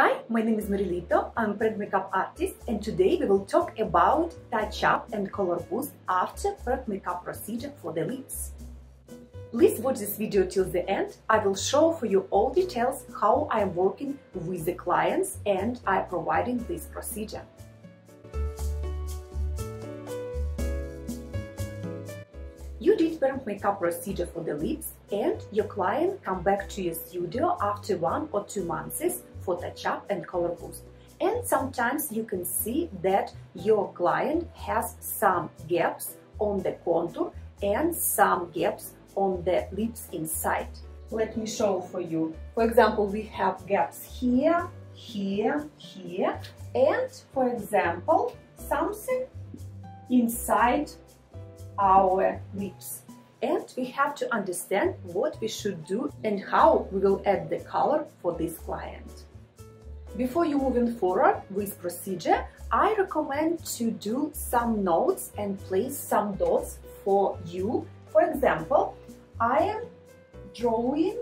Hi, my name is Mary Lito, I'm a Pred Makeup artist and today we will talk about touch up and color boost after Pred Makeup procedure for the lips. Please watch this video till the end. I will show for you all details how I am working with the clients and I am providing this procedure. You did perm makeup procedure for the lips and your client come back to your studio after one or two months up and color boost. And sometimes you can see that your client has some gaps on the contour and some gaps on the lips inside. Let me show for you. For example, we have gaps here, here, here, and for example, something inside our lips. And we have to understand what we should do and how we will add the color for this client. Before you moving forward with procedure, I recommend to do some notes and place some dots for you. For example, I am drawing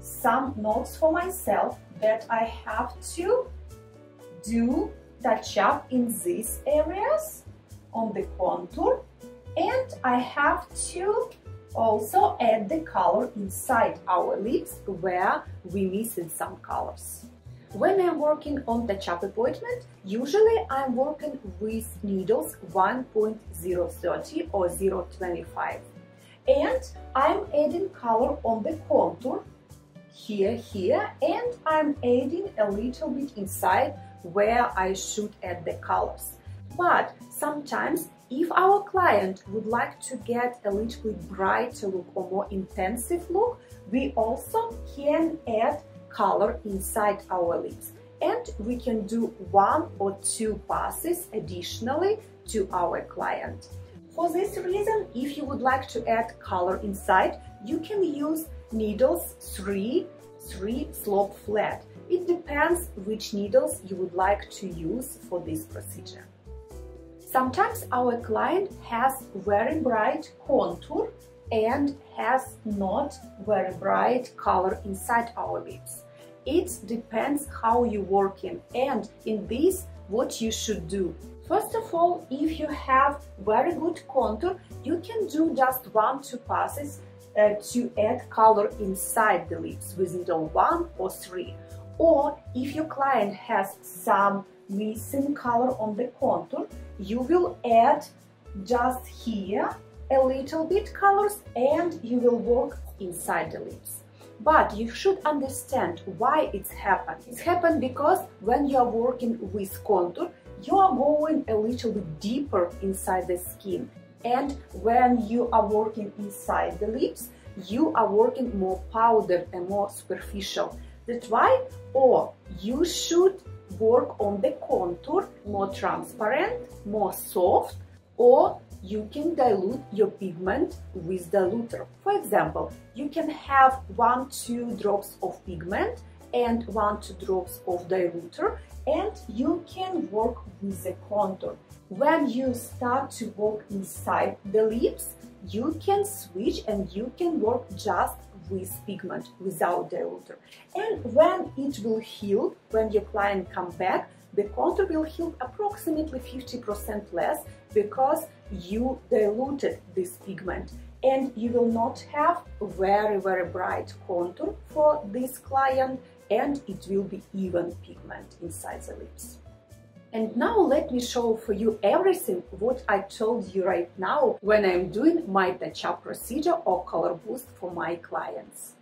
some notes for myself that I have to do touch up in these areas on the contour and I have to also add the color inside our lips where we missing some colors. When I'm working on the chap appointment, usually I'm working with needles 1.030 or 0.25 and I'm adding color on the contour here, here and I'm adding a little bit inside where I should add the colors. But sometimes if our client would like to get a little bit brighter look or more intensive look, we also can add color inside our lips and we can do one or two passes additionally to our client. For this reason, if you would like to add color inside, you can use needles 3, 3 slope flat. It depends which needles you would like to use for this procedure. Sometimes our client has very bright contour and has not very bright color inside our lips. It depends how you're working and in this what you should do. First of all, if you have very good contour, you can do just one, two passes uh, to add color inside the lips with needle one or three. Or if your client has some missing color on the contour, you will add just here a little bit colors and you will work inside the lips. But you should understand why it's happened. It's happened because when you are working with contour, you are going a little bit deeper inside the skin. And when you are working inside the lips, you are working more powder and more superficial. That's why, or you should work on the contour more transparent, more soft, or you can dilute your pigment with diluter. For example, you can have one, two drops of pigment and one, two drops of diluter and you can work with the contour. When you start to work inside the lips, you can switch and you can work just with pigment without diluter. And when it will heal, when your client come back, the contour will heal approximately 50% less because you diluted this pigment and you will not have very very bright contour for this client and it will be even pigment inside the lips. And now let me show for you everything what I told you right now when I'm doing my touch-up procedure or color boost for my clients.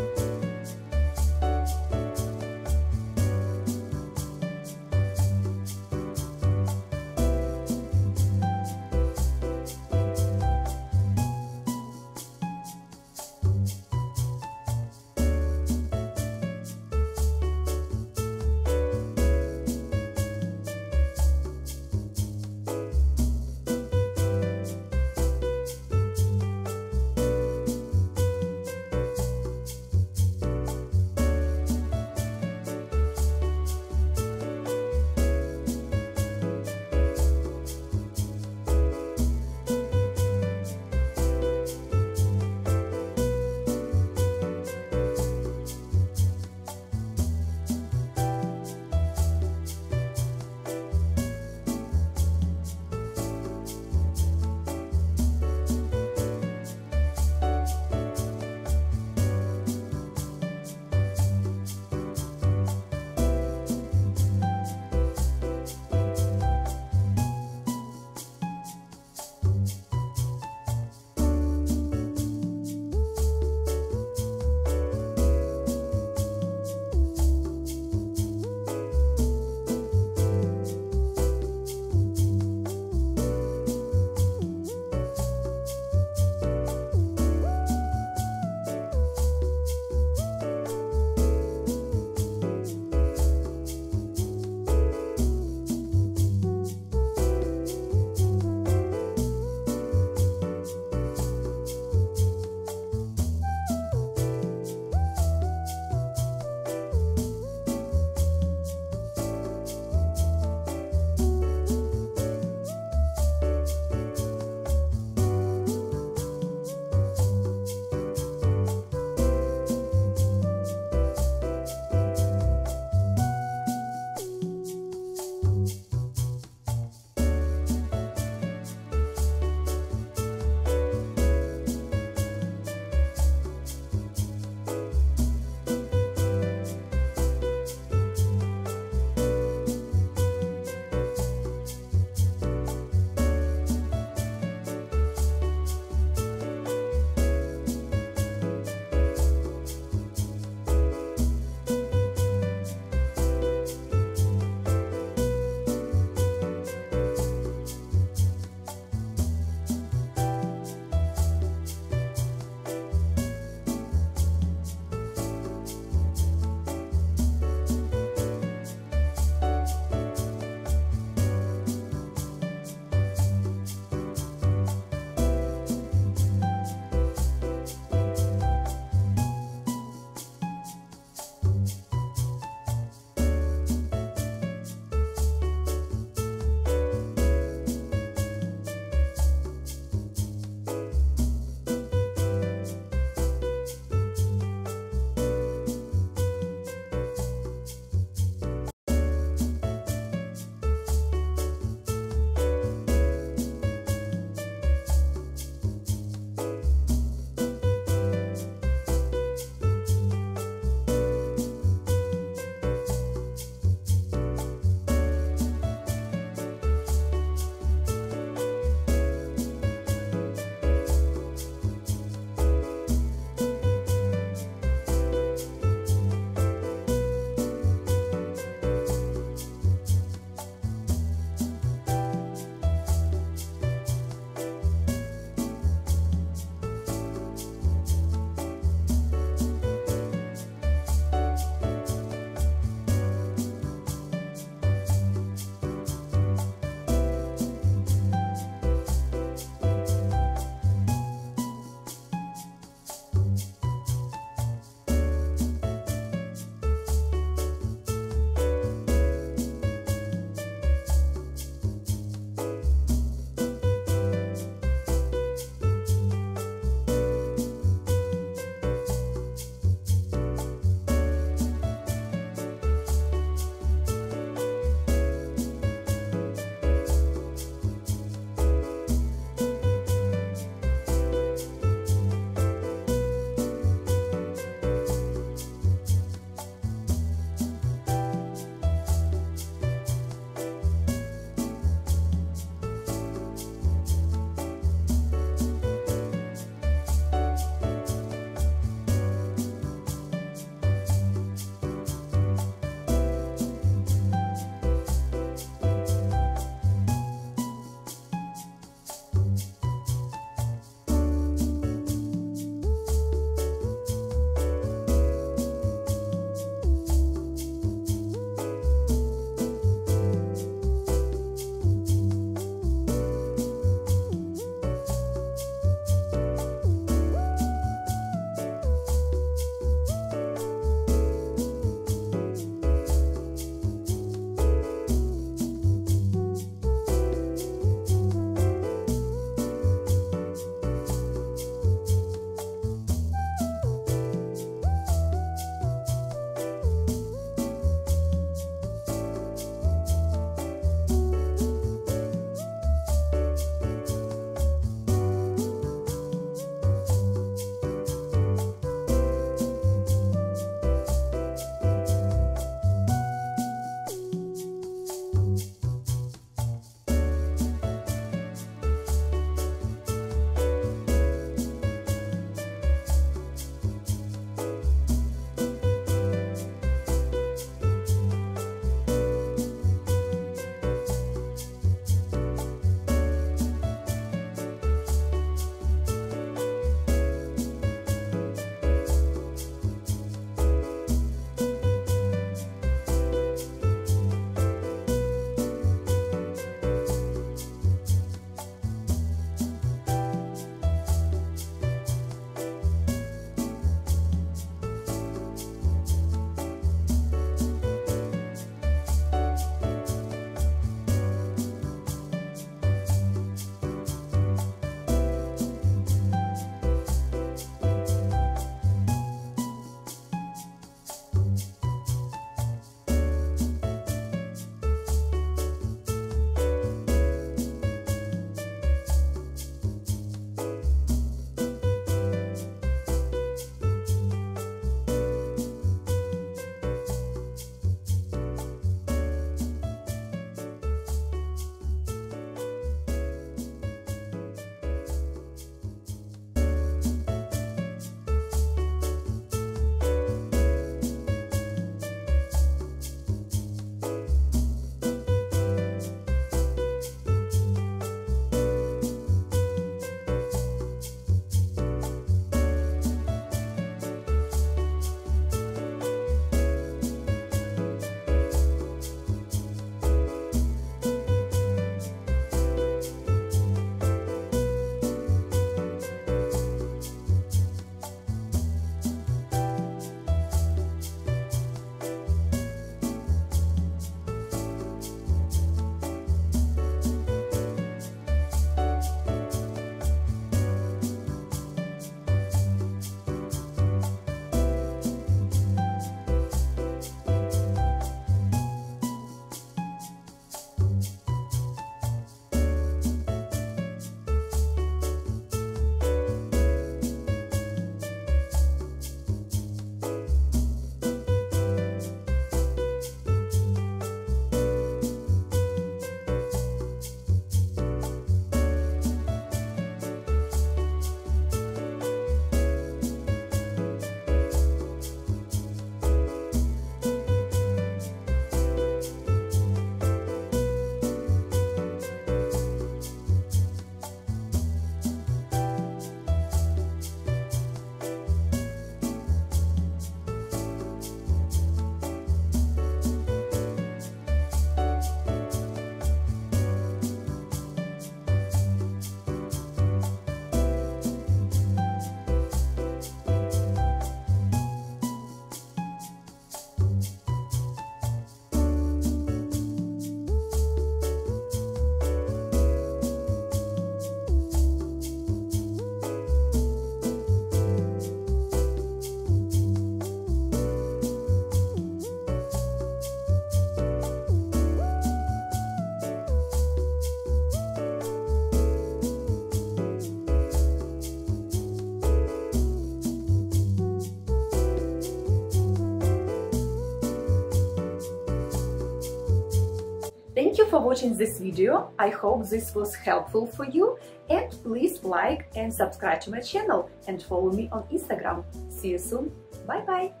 For watching this video. I hope this was helpful for you and please like and subscribe to my channel and follow me on Instagram. See you soon. Bye bye.